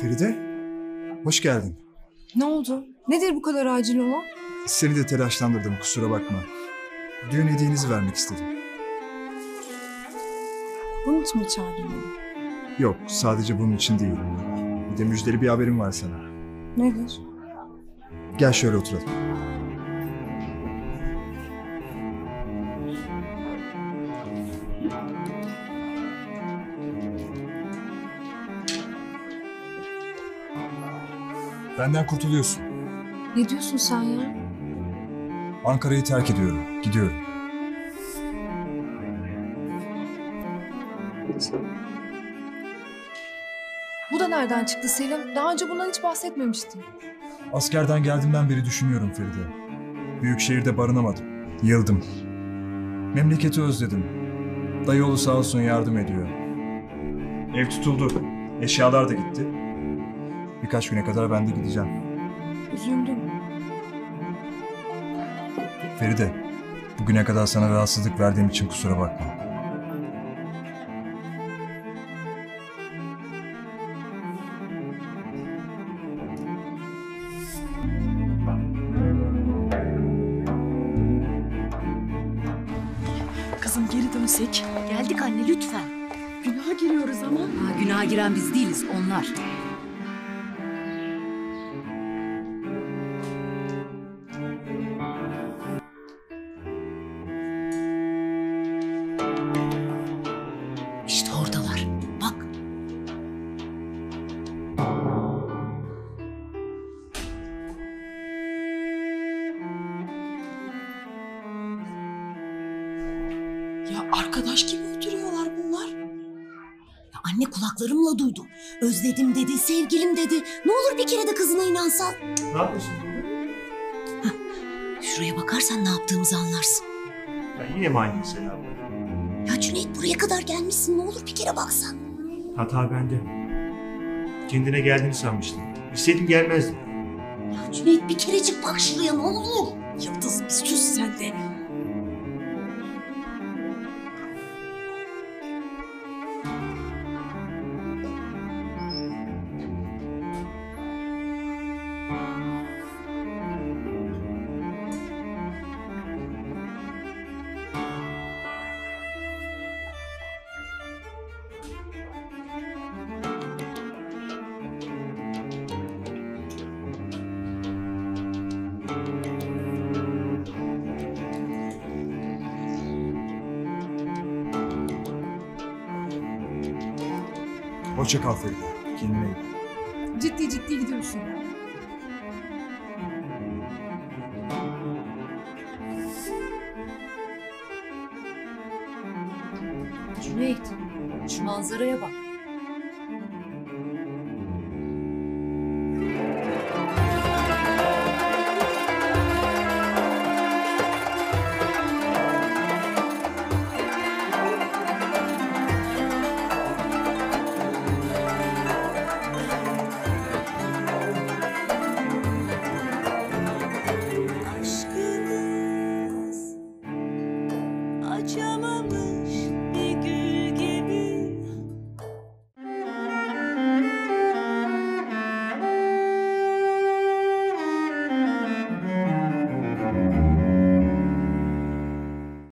Feride, hoş geldin. Ne oldu? Nedir bu kadar acil olan? Seni de telaşlandırdım, kusura bakma. Düğün hediyenizi vermek istedim. Bunun için mi çağırdın beni? Yok, sadece bunun için değil. Bir de müjdeli bir haberim var sana. Nedir? Gel şöyle oturalım. Benden kurtuluyorsun. Ne diyorsun sen ya? Ankara'yı terk ediyorum. Gidiyorum. Bu da nereden çıktı Selim? Daha önce bundan hiç bahsetmemiştin. Askerden geldiğimden beri düşünüyorum Feride. Büyük şehirde barınamadım. Yıldım. Memleketi özledim. Dayıoğlu sağ olsun yardım ediyor. Ev tutuldu. Eşyalar da gitti. Birkaç güne kadar ben de gideceğim. Üzüldüm. Feride, bugüne kadar sana rahatsızlık verdiğim için kusura bakma. Kızım geri dönsek. Geldik anne lütfen. Günaha giriyoruz ama. Ha, günaha giren biz değiliz onlar. Ya arkadaş gibi oturuyorlar bunlar. Ya anne kulaklarımla duydum. Özledim dedi, sevgilim dedi. Ne olur bir kere de kızına inansan. Ne yapıyorsun burada? Şuraya bakarsan ne yaptığımızı anlarsın. Ya yine mi aynı mesele? Ya Cüneyt buraya kadar gelmişsin. Ne olur bir kere baksan. Hata bende. Kendine geldiğini sanmıştım. İstediğim gelmezdim. Ya Cüneyt bir kerecik bak şuraya ne olur. Yıldız bir sus sen de. Hoşça kal Feride. Kendine iyi. Ciddi ciddi gidiyorsun. Cüneyt şu manzaraya bak.